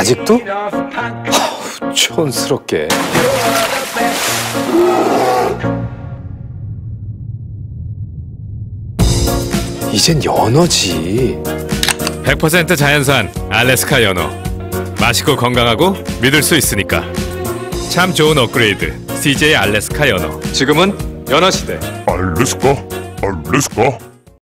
아직도? 아우, 촌스럽게. 이젠 연어지. 100% 자연산 알래스카 연어. 맛있고 건강하고 믿을 수 있으니까. 참 좋은 업그레이드. CJ 알래스카 연어. 지금은 연어 시대. 알래스카 알래스카